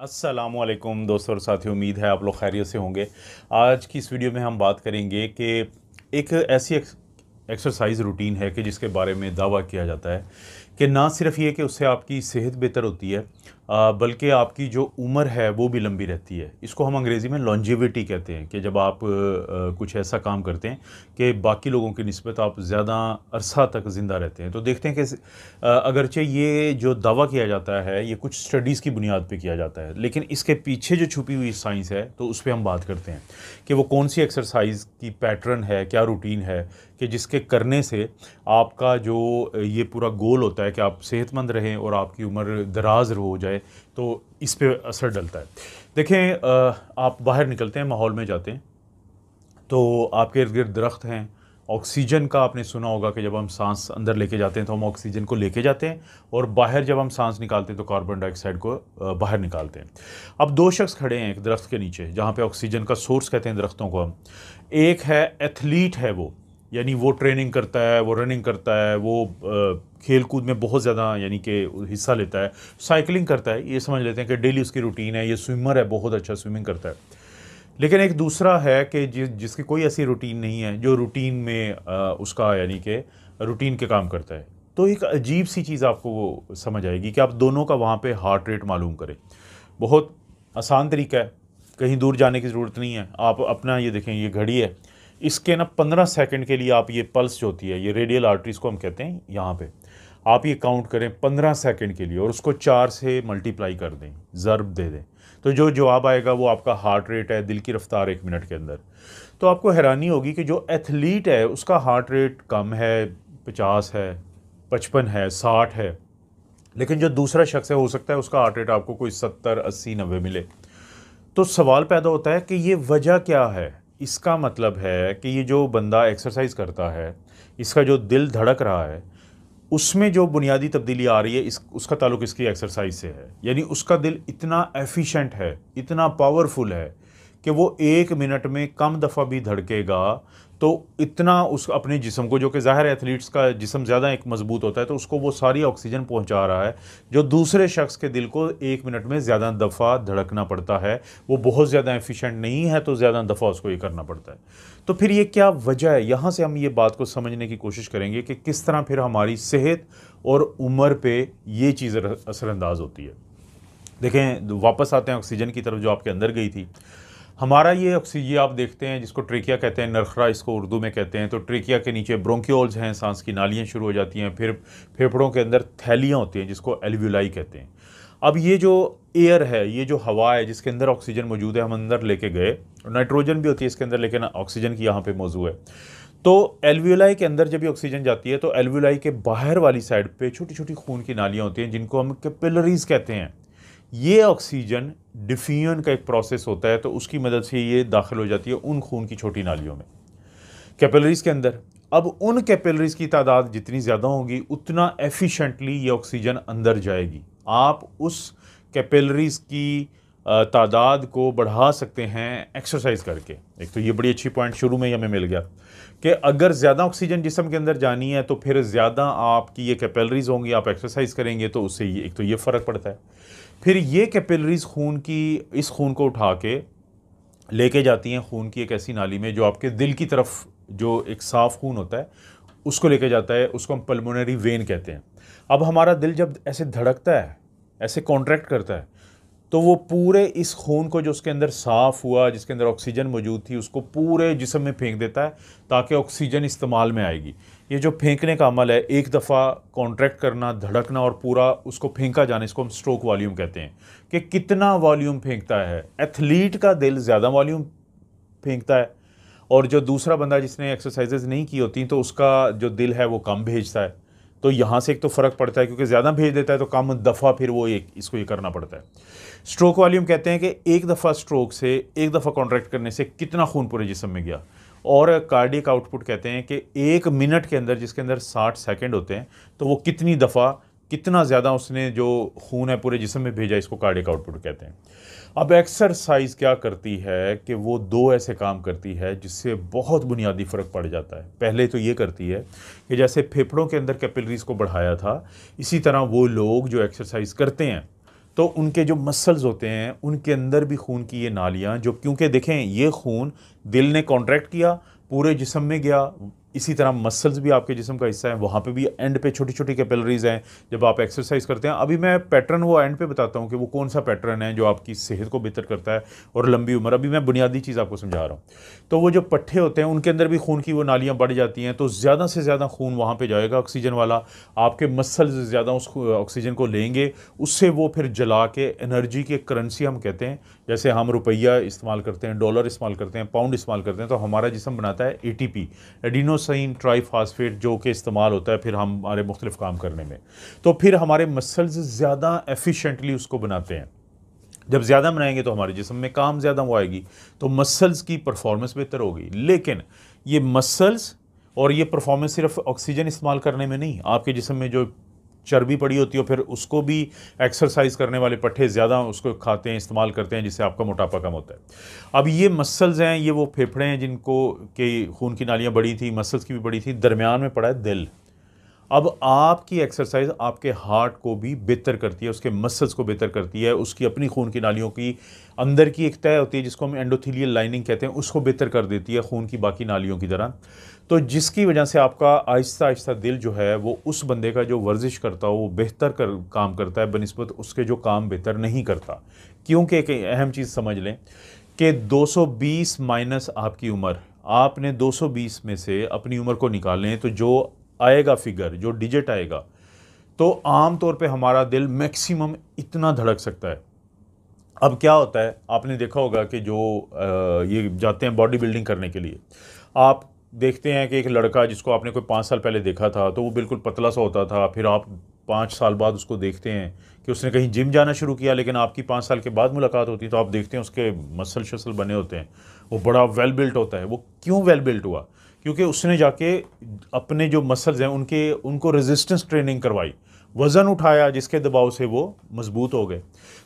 असलकुम दोस्तों और साथियों, उम्मीद है आप लोग खैरियत से होंगे। आज की इस वीडियो में हम बात करेंगे कि एक ऐसी एक्सरसाइज रूटीन है कि जिसके बारे में दावा किया जाता है कि ना सिर्फ़ ये कि उससे आपकी सेहत बेहतर होती है बल्कि आपकी जो उम्र है, वो भी लंबी रहती है। इसको हम अंग्रेज़ी में लॉन्जिविटी कहते हैं कि जब आप कुछ ऐसा काम करते हैं कि बाकी लोगों की नस्बत आप ज़्यादा अरसा तक ज़िंदा रहते हैं। तो देखते हैं कि अगरचे ये जो दावा किया जाता है, ये कुछ स्टडीज़ की बुनियाद पे किया जाता है। लेकिन इसके पीछे जो छुपी हुई साइंस है तो उस पर हम बात करते हैं कि वो कौन सी एक्सरसाइज की पैटर्न है, क्या रूटीन है कि जिसके करने से आपका जो ये पूरा गोल होता है कि आप सेहतमंद रहें और आपकी उम्र दराज हो जाए तो इस पर असर डलता है। देखें आप बाहर निकलते हैं, माहौल में जाते हैं तो आपके इर्द गिर्द दरख्त हैं। ऑक्सीजन का आपने सुना होगा कि जब हम सांस अंदर लेके जाते हैं तो हम ऑक्सीजन को लेके जाते हैं और बाहर जब हम सांस निकालते हैं तो कार्बन डाइऑक्साइड को बाहर निकालते हैं। अब दो शख्स खड़े हैं एक दरख्त के नीचे, जहाँ पे ऑक्सीजन का सोर्स कहते हैं दरख्तों को हम। एक है एथलीट है वो यानी वो ट्रेनिंग करता है वो रनिंग करता है वो खेल कूद में बहुत ज़्यादा यानी कि हिस्सा लेता है। साइकिलिंग करता है ये समझ लेते हैं कि डेली उसकी रूटीन है ये स्विमर है बहुत अच्छा स्विमिंग करता है। लेकिन एक दूसरा है कि जिस जिसकी कोई ऐसी रूटीन नहीं है जो रूटीन में आ, उसका यानी कि रूटीन के काम करता है। तो एक अजीब सी चीज़ आपको वो समझ आएगी कि आप दोनों का वहाँ पे हार्ट रेट मालूम करें। बहुत आसान तरीका है कहीं दूर जाने की ज़रूरत नहीं है। आप अपना ये देखें ये घड़ी है इसके ना पंद्रह सेकंड के लिए आप ये पल्स जो होती है, ये रेडियल आर्टरीज को हम कहते हैं यहाँ पे। आप ये काउंट करें पंद्रह सेकंड के लिए और उसको चार से मल्टीप्लाई कर दें, ज़रब दे दें। तो जो जवाब आएगा वो आपका हार्ट रेट है, दिल की रफ्तार एक मिनट के अंदर। तो आपको हैरानी होगी कि जो एथलीट है, उसका हार्ट रेट कम है, पचास है, पचपन है, साठ है। लेकिन जो दूसरा शख्स है, हो सकता है उसका हार्ट रेट आपको कोई सत्तर, अस्सी, नब्बे मिले। तो सवाल पैदा होता है कि ये वजह क्या है? इसका मतलब है कि ये जो बंदा एक्सरसाइज करता है, इसका जो दिल धड़क रहा है, उसमें जो बुनियादी तब्दीली आ रही है, इस, उसका ताल्लुक इसकी एक्सरसाइज से है। यानी उसका दिल इतना एफिशिएंट है, इतना पावरफुल है कि वो एक मिनट में कम दफ़ा भी धड़केगा तो इतना उस अपने जिसम को, जो कि ज़ाहिर एथलीट्स का जिसम ज़्यादा एक मज़बूत होता है तो उसको वो सारी ऑक्सीजन पहुँचा रहा है, जो दूसरे शख्स के दिल को एक मिनट में ज़्यादा दफ़ा धड़कना पड़ता है। वो बहुत ज़्यादा एफिशिएंट नहीं है तो ज़्यादा दफ़ा उसको ये करना पड़ता है। तो फिर ये क्या वजह है? यहाँ से हम ये बात को समझने की कोशिश करेंगे कि किस तरह फिर हमारी सेहत और उम्र पर ये चीज़ असरअंदाज होती है। देखें, वापस आते हैं ऑक्सीजन की तरफ़, जो आपके अंदर गई थी। हमारा ये ऑक्सीजन आप देखते हैं, जिसको ट्रेकिया कहते हैं, नरखरा, इसको उर्दू में कहते हैं तो ट्रेकिया के नीचे ब्रोंक्योल्स हैं, सांस की नालियाँ शुरू हो जाती हैं, फिर फेफड़ों के अंदर थैलियाँ होती हैं, जिसको एलव्यूलाई कहते हैं। अब ये जो एयर है, ये जो हवा है, जिसके अंदर ऑक्सीजन मौजूद है, हम अंदर लेके गए नाइट्रोजन भी होती है इसके अंदर, लेकिन ऑक्सीजन की यहाँ पे मौजूद है। तो एलव्यूलाई के अंदर जब ये ऑक्सीजन जाती है तो एलव्यूलाई के बाहर वाली साइड पे छोटी छोटी खून की नालियाँ होती हैं, जिनको हम कैपिलरीज कहते हैं। ये ऑक्सीजन डिफ्यूजन का एक प्रोसेस होता है तो उसकी मदद से ये दाखिल हो जाती है उन खून की छोटी नालियों में। कैपिलरीज के अंदर। अब उन कैपिलरीज की तादाद जितनी ज़्यादा होगी, उतना एफिशिएंटली ये ऑक्सीजन अंदर जाएगी। आप उस कैपिलरीज की तादाद को बढ़ा सकते हैं एक्सरसाइज करके। एक तो ये बड़ी अच्छी पॉइंट शुरू में ही हमें मिल गया कि अगर ज़्यादा ऑक्सीजन जिसम के अंदर जानी है तो फिर ज़्यादा आपकी ये कैपिलरीज होंगी, आप एक्सरसाइज करेंगे तो उससे ये, एक तो ये फ़र्क पड़ता है। फिर ये कैपिलरीज खून की, इस खून को उठा के लेके जाती हैं, खून की एक ऐसी नाली में जो आपके दिल की तरफ़ जो एक साफ़ खून होता है, उसको लेके जाता है, उसको हम पल्मोनरी वेन कहते हैं। अब हमारा दिल जब ऐसे धड़कता है, ऐसे कॉन्ट्रैक्ट करता है तो वो पूरे इस खून को जो उसके अंदर साफ़ हुआ, जिसके अंदर ऑक्सीजन मौजूद थी, उसको पूरे जिसम में फेंक देता है, ताकि ऑक्सीजन इस्तेमाल में आएगी। ये जो फेंकने का अमल है, एक दफ़ा कॉन्ट्रैक्ट करना, धड़कना और पूरा उसको फेंका जाना, इसको हम स्ट्रोक वॉल्यूम कहते हैं कि कितना वॉल्यूम फेंकता है? एथलीट का दिल ज़्यादा वॉल्यूम फेंकता है। और जो दूसरा बंदा जिसने एक्सरसाइजेज नहीं की होती तो उसका जो दिल है, वो कम भेजता है। तो यहाँ से एक तो फ़र्क पड़ता है, क्योंकि ज़्यादा भेज देता है तो कम दफ़ा फिर वो एक, इसको ये करना पड़ता है। स्ट्रोक वॉल्यूम कहते हैं कि एक दफ़ा स्ट्रोक से, एक दफ़ा कॉन्ट्रैक्ट करने से कितना खून पूरे जिसम में गया? और कार्डिक आउटपुट कहते हैं कि एक मिनट के अंदर, जिसके अंदर साठ सेकेंड होते हैं तो वो कितनी दफ़ा, कितना ज़्यादा उसने जो खून है पूरे जिसम में भेजा इसको कार्डिक आउटपुट कहते हैं। अब एक्सरसाइज क्या करती है कि वो दो ऐसे काम करती है, जिससे बहुत बुनियादी फ़र्क पड़ जाता है। पहले तो ये करती है कि जैसे फेफड़ों के अंदर कैपिलरीज को बढ़ाया था, इसी तरह वो लोग जो एक्सरसाइज करते हैं तो उनके जो मसल्स होते हैं, उनके अंदर भी खून की ये नालियाँ, जो क्योंकि देखें, ये खून दिल ने कॉन्ट्रैक्ट किया, पूरे जिसम में गया इसी तरह मसल्स भी आपके जिसम का हिस्सा है, वहाँ पे भी एंड पे छोटी छोटी कैपिलरीज हैं, जब आप एक्सरसाइज करते हैं। अभी मैं पैटर्न वो एंड पे बताता हूँ कि वो कौन सा पैटर्न है जो आपकी सेहत को बेहतर करता है और लंबी उम्र। अभी मैं बुनियादी चीज़ आपको समझा रहा हूँ। तो वो जो पट्ठे होते हैं, उनके अंदर भी खून की वो नालियाँ बढ़ जाती हैं तो ज़्यादा से ज़्यादा खून वहाँ पर जाएगा ऑक्सीजन वाला। आपके मसल्स ज़्यादा उस ऑक्सीजन को लेंगे, उससे वो फिर जला के एनर्जी के करेंसी हम कहते हैं। जैसे हम रुपया इस्तेमाल करते हैं डॉलर इस्तेमाल करते हैं पाउंड इस्तेमाल करते हैं तो हमारा जिसम बनाता है A T P adenosine triphosphate जो कि इस्तेमाल होता है फिर हम हमारे मुख्तलिफ़ काम करने में। तो फिर हमारे मसल्स ज़्यादा एफिशेंटली उसको बनाते हैं। जब ज़्यादा बनाएँगे तो हमारे जिसम में काम ज़्यादा वो आएगी तो मसल्स की परफॉर्मेंस बेहतर होगी। लेकिन ये मसल्स और ये परफॉर्मेंस सिर्फ़ ऑक्सीजन इस्तेमाल करने में नहीं, आपके जिसम में जो चर्बी पड़ी होती है फिर उसको भी एक्सरसाइज करने वाले पट्टे ज़्यादा उसको खाते हैं, इस्तेमाल करते हैं, जिससे आपका मोटापा कम होता है। अब ये मसल्स हैं, ये वो फेफड़े हैं जिनको के खून की नालियाँ बड़ी थी मसल्स की भी बड़ी थी, दरमियान में पड़ा है दिल। अब आपकी एक्सरसाइज आपके हार्ट को भी बेहतर करती है, उसके मसल्स को बेहतर करती है, उसकी अपनी खून की नालियों की अंदर की एक तय होती है, जिसको हम एंडोथीलियल लाइनिंग कहते हैं, उसको बेहतर कर देती है खून की बाकी नालियों की तरह। तो जिसकी वजह से आपका आहिस्ता आहिस्ता दिल जो है, वो उस बंदे का जो वर्जिश करता हो, वो बेहतर कर, काम करता है, बनस्बत उसके जो काम बेहतर नहीं करता। क्योंकि एक अहम चीज़ समझ लें कि 220 माइनस आपकी उम्र, आपने 220 में से अपनी उम्र को निकालें तो जो आएगा फिगर, जो डिजिट आएगा तो आम तौर पे हमारा दिल मैक्सिमम इतना धड़क सकता है। अब क्या होता है, आपने देखा होगा कि जो ये जाते हैं बॉडी बिल्डिंग करने के लिए, आप देखते हैं कि एक लड़का जिसको आपने कोई पाँच साल पहले देखा था तो वो बिल्कुल पतला सा होता था। फिर आप पाँच साल बाद उसको देखते हैं कि उसने कहीं जिम जाना शुरू किया, लेकिन आपकी पाँच साल के बाद मुलाकात होती है तो आप देखते हैं उसके मसल शसल बने होते हैं। वो बड़ा वेल बिल्ट होता है। वो क्यों वेल बिल्ट हुआ? क्योंकि उसने जाके अपने जो मसल्स हैं, उनके, उनको रेजिस्टेंस ट्रेनिंग करवाई। वज़न उठाया, जिसके दबाव से वो मज़बूत हो गए।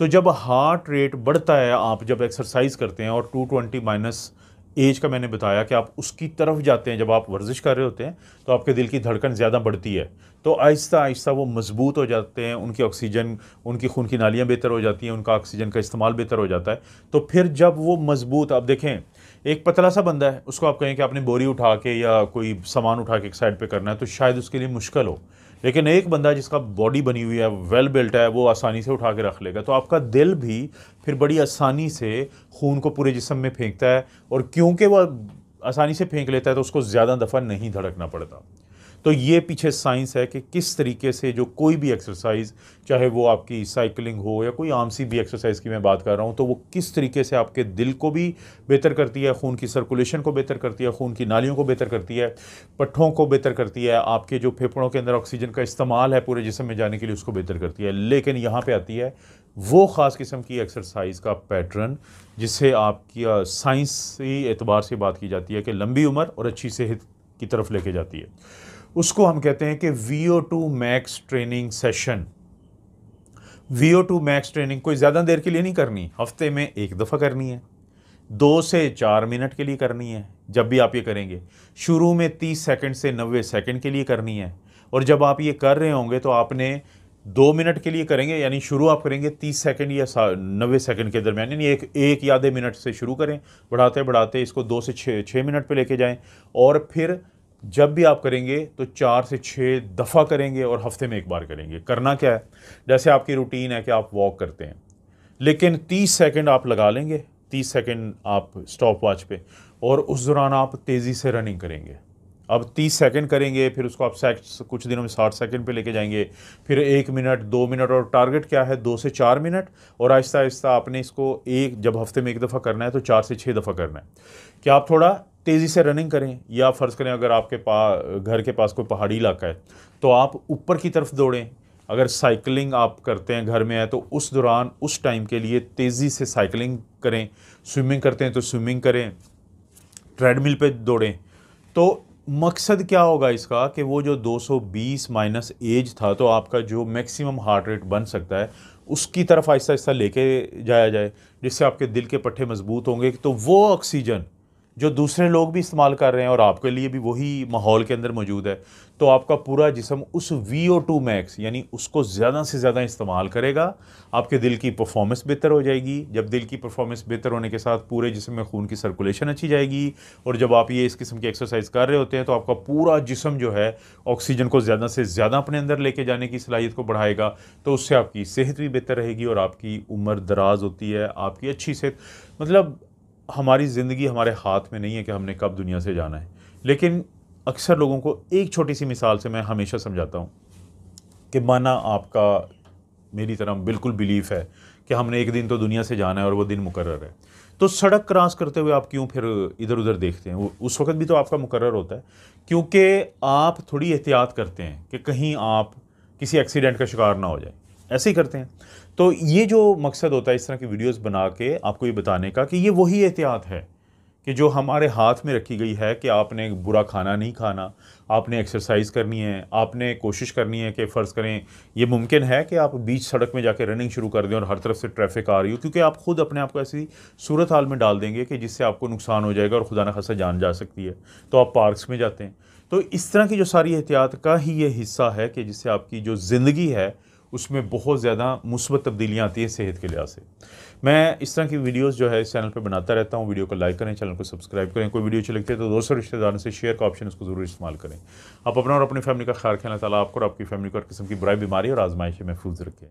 तो जब हार्ट रेट बढ़ता है, आप जब एक्सरसाइज करते हैं और 220 ट्वेंटी माइनस एज का मैंने बताया कि आप उसकी तरफ़ जाते हैं, जब आप वर्जिश कर रहे होते हैं तो आपके दिल की धड़कन ज़्यादा बढ़ती है। तो आहिस्ता आहिस्ता वो मज़बूत हो जाते हैं, उनकी ऑक्सीजन, उनकी खून की नालियाँ बेहतर हो जाती हैं, उनका ऑक्सीजन का इस्तेमाल बेहतर हो जाता है। तो फिर जब वो मज़बूत आप देखें, एक पतला सा बंदा है, उसको आप कहें कि आपने बोरी उठा के या कोई सामान उठा के एक साइड पर करना है तो शायद उसके लिए मुश्किल हो। लेकिन एक बंदा जिसका बॉडी बनी हुई है वेल बिल्ट है, वो आसानी से उठा के रख लेगा। तो आपका दिल भी फिर बड़ी आसानी से खून को पूरे जिसम में फेंकता है और क्योंकि वह आसानी से फेंक लेता है तो उसको ज़्यादा दफ़ा नहीं धड़कना पड़ता। तो ये पीछे साइंस है कि किस तरीके से जो कोई भी एक्सरसाइज चाहे वो आपकी साइकिलिंग हो या कोई आम सी भी एक्सरसाइज की मैं बात कर रहा हूँ तो वो किस तरीके से आपके दिल को भी बेहतर करती है, खून की सर्कुलेशन को बेहतर करती है, खून की नालियों को बेहतर करती है, पट्ठों को बेहतर करती है, आपके जो फेफड़ों के अंदर ऑक्सीजन का इस्तेमाल है पूरे जिसम में जाने के लिए उसको बेहतर करती है। लेकिन यहाँ पर आती है वो ख़ास किस्म की एक्सरसाइज का पैटर्न जिससे आपकी साइंसी एतबार से बात की जाती है कि लंबी उम्र और अच्छी सेहत की तरफ़ लेके जाती है। उसको हम कहते हैं कि V O two max training session V O two max training कोई ज़्यादा देर के लिए नहीं करनी, हफ़्ते में एक दफ़ा करनी है। दो से चार मिनट के लिए करनी है, जब भी आप ये करेंगे। शुरू में तीस सेकंड से नब्बे सेकंड के लिए करनी है। और जब आप ये कर रहे होंगे तो आपने दो मिनट के लिए करेंगे, यानी शुरू आप करेंगे तीस सेकंड या नब्बे सेकंड के दरमियान। यानी एक एक या आधे मिनट से शुरू करें बढ़ाते बढ़ाते इसको दो से छः छः मिनट पे लेके जाएँ। और फिर जब भी आप करेंगे तो चार से छः दफ़ा करेंगे और हफ़्ते में एक बार करेंगे। करना क्या है? जैसे आपकी रूटीन है कि आप वॉक करते हैं। लेकिन तीस सेकंड आप लगा लेंगे। तीस सेकंड आप स्टॉप वॉच पे। और उस दौरान आप तेज़ी से रनिंग करेंगे। अब तीस सेकंड करेंगे, फिर उसको आप कुछ दिनों में साठ सेकंड पे लेके जाएँगे। फिर एक मिनट दो मिनट और टारगेट क्या है? दो से चार मिनट और आहिस्ता आहिस्ता आपने इसको एक जब हफ़्ते में एक दफ़ा करना है तो चार से छः दफ़ा करना है। क्या आप थोड़ा तेज़ी से रनिंग करें या फ़र्ज़ करें अगर आपके पास घर के पास कोई पहाड़ी इलाका है तो आप ऊपर की तरफ़ दौड़ें। अगर साइकिलिंग आप करते हैं, घर में है तो उस दौरान, उस टाइम के लिए तेज़ी से साइकिलिंग करें। स्विमिंग करते हैं तो स्विमिंग करें। ट्रेडमिल पे दौड़ें। तो मकसद क्या होगा इसका कि वो जो 220 माइनस एज था तो आपका जो मैक्सिमम हार्ट रेट बन सकता है, उसकी तरफ़ आहिस्ता आहिस्ता लेके जाया जाए, जिससे आपके दिल के पट्टे मज़बूत होंगे। तो वो ऑक्सीजन जो दूसरे लोग भी इस्तेमाल कर रहे हैं और आपके लिए भी वही माहौल के अंदर मौजूद है तो आपका पूरा जिसम उस वी ओ टू मैक्स यानी उसको ज़्यादा से ज़्यादा इस्तेमाल करेगा, आपके दिल की परफॉर्मेंस बेहतर हो जाएगी। जब दिल की परफॉर्मेंस बेहतर होने के साथ पूरे जिसम में खून की सर्कुलेशन अच्छी जाएगी और जब आप ये इस किस्म की एक्सरसाइज कर रहे होते हैं तो आपका पूरा जिसम जो है ऑक्सीजन को ज़्यादा से ज़्यादा अपने अंदर लेके जाने की सलाहियत को बढ़ाएगा तो उससे आपकी सेहत भी बेहतर रहेगी और आपकी उम्र दराज होती है, आपकी अच्छी सेहत। मतलब हमारी ज़िंदगी हमारे हाथ में नहीं है कि हमने कब दुनिया से जाना है। लेकिन अक्सर लोगों को एक छोटी सी मिसाल से मैं हमेशा समझाता हूँ कि माना आपका, मेरी तरह बिल्कुल बिलीफ है कि हमने एक दिन तो दुनिया से जाना है और वो दिन मुकर है। तो सड़क क्रॉस करते हुए आप क्यों फिर इधर उधर देखते हैं? उस वक्त भी तो आपका मुकर होता है। क्योंकि आप थोड़ी एहतियात करते हैं कि कहीं आप किसी एक्सीडेंट का शिकार ना हो जाए। ऐसे ही करते हैं। तो ये जो मकसद होता है इस तरह की वीडियोस बना के आपको ये बताने का कि ये वही एहतियात है कि जो हमारे हाथ में रखी गई है कि आपने बुरा खाना नहीं खाना, आपने एक्सरसाइज करनी है, आपने कोशिश करनी है कि फ़र्ज़ करें, ये मुमकिन है कि आप बीच सड़क में जाके रनिंग शुरू कर दें और हर तरफ़ से ट्रैफ़िक आ रही हो, क्योंकि आप खुद अपने आप को ऐसी सूरत हाल में डाल देंगे कि जिससे आपको नुकसान हो जाएगा और खुदा न खासा जान जा सकती है। तो आप पार्कस में जाते हैं। तो इस तरह की जो सारी एहतियात का ही ये हिस्सा है कि जिससे आपकी जो ज़िंदगी है उसमें बहुत ज़्यादा मुस्बत तब्दीलियाँ आती हैं सेहत के लिहाज से। मैं इस तरह की वीडियोस जो है इस चैनल पर बनाता रहता हूँ। वीडियो को लाइक करें, चैनल को सब्सक्राइब करें। कोई वीडियो अच्छी लगती है तो दोस्तों, रिश्तेदारों से शेयर का ऑप्शन उसको ज़रूर इस्तेमाल करें। आप अपना और अपनी फैमिली का ख्याल रखें। ताला आपको और आपकी फैमिली को हर किस्म की बुराई, बीमारी और आजमाइश महफूज रखें।